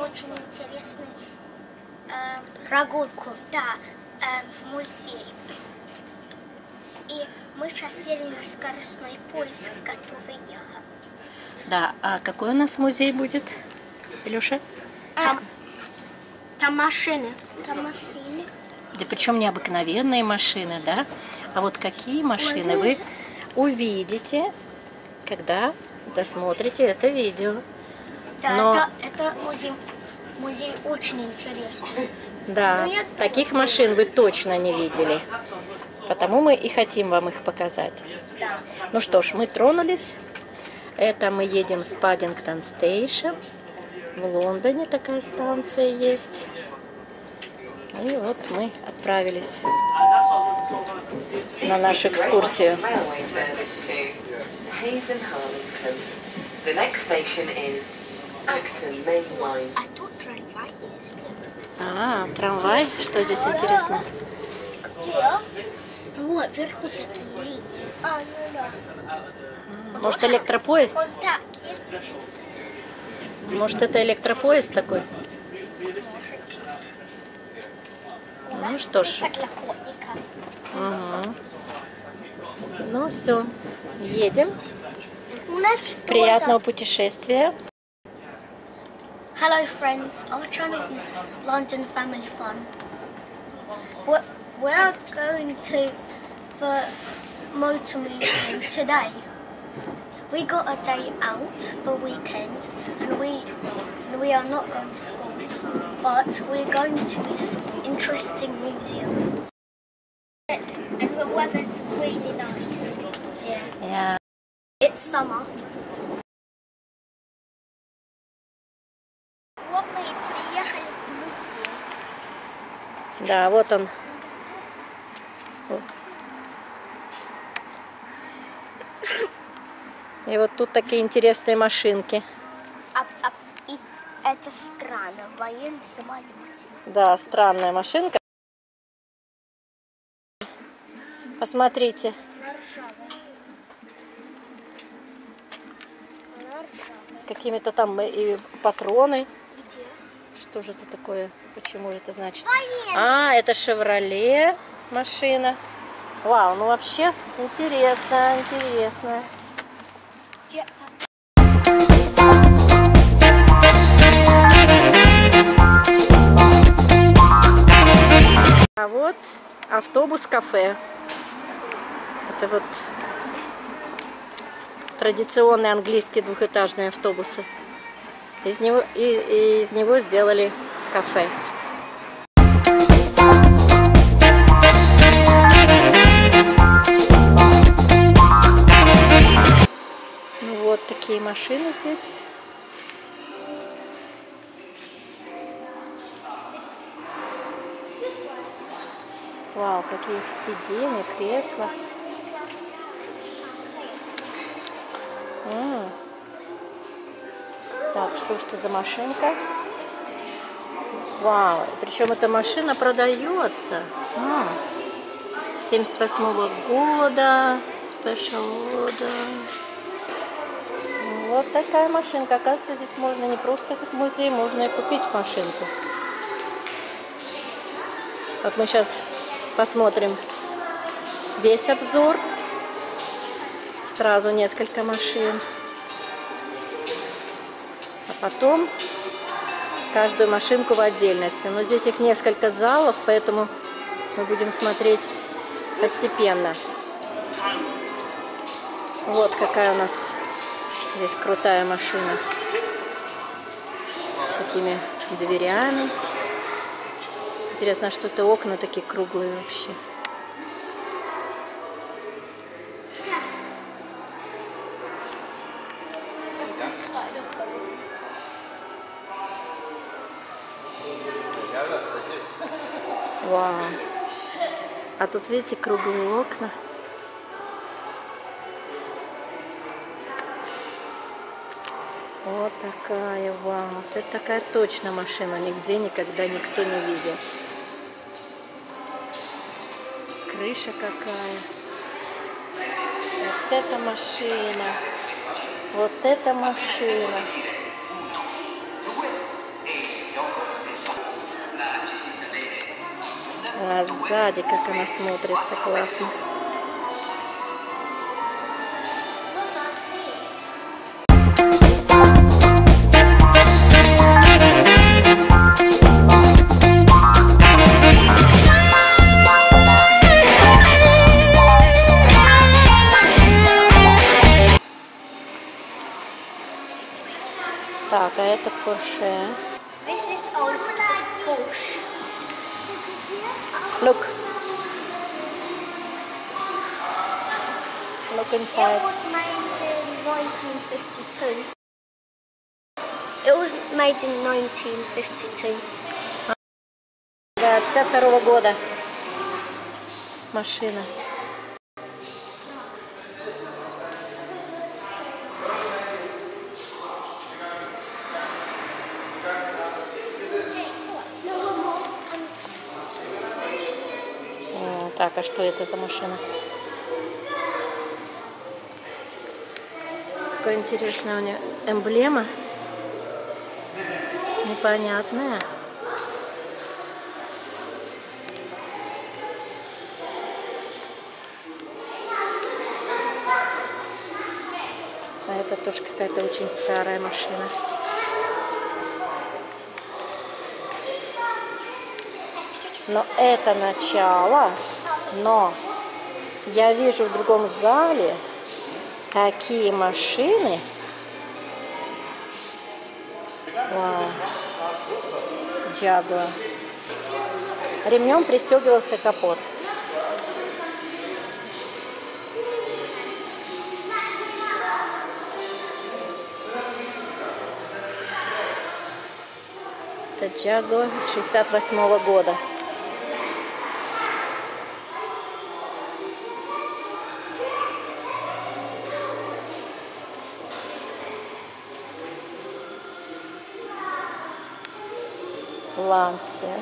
очень интересную эм, прогулку, да, эм, в музей. И мы сейчас сели на скоростной поезд, готовы ехать. Да, а какой у нас музей будет, Илюша? Там, там машины. Там машины. Да причем необыкновенные машины, да? А вот какие машины вы увидите, когда досмотрите это видео. Да, Но- это, это музей, музей очень интересный. Да, Ну, я таких машин вы точно не видели. Потому мы и хотим вам их показать. Да. Ну что ж, мы тронулись. Это мы едем с Паддингтон Стейшн. В Лондоне такая станция есть. И вот мы отправились на нашу экскурсию. The next station is. А тут трамвай есть. А, трамвай. Что здесь интересно? Вот, вверху такие линии. А, ну да. Может, электропоезд? Он так есть. Может, это электропоезд такой? Ну что ж. Охотника. Мгм. Ну все, едем. Приятного путешествия. Hello friends, our channel is London Family Fun. We're, we're going to the motor museum today. We got a day out the weekend and we and we are not going to school, but we're going to this interesting museum. And the weather's really nice. Yeah. Я- It's summer. Да, вот он. И вот тут такие интересные машинки. А, а, и это странно, военный самолет. Да, странная машинка. Посмотрите. С какими-то там и патроны. Что же это такое? Почему же это значит? А, это Шевроле машина. Вау, ну вообще интересно, интересно. А вот автобус-кафе. Это вот традиционные английские двухэтажные автобусы. Из него, и, и из него сделали кафе. Ну вот такие машины здесь. Вау, какие сиденья, кресла. Что ж это за машинка? Вау, причем эта машина продается. А, 78 года, Special Order. Вот такая машинка. Оказывается, здесь можно не просто как музей, можно и купить машинку. Вот мы сейчас посмотрим весь обзор. Сразу несколько машин. Потом каждую машинку в отдельности. Но здесь их несколько залов, поэтому мы будем смотреть постепенно. Вот какая у нас здесь крутая машина. С такими дверями. Интересно, что это окна такие круглые вообще. Вау. А тут, видите, круглые окна. Вот такая, вау. Вот это такая точно машина. Нигде никогда никто не видел. Крыша какая. Вот эта машина. Вот эта машина. А сзади как она смотрится классно. Так, а это Porsche. This is old Porsche. Look. Look It inside. was made in 1952. It was made in 1952. Да, 52 года. Машина. Так, а что это за машина? Какая интересная у нее эмблема. Непонятная. А это тоже какая-то очень старая машина. Но это начало. Но я вижу в другом зале такие машины. Вау. Джагуар. Ремнем пристегивался капот. Это Джагуар 68 года. Лансе.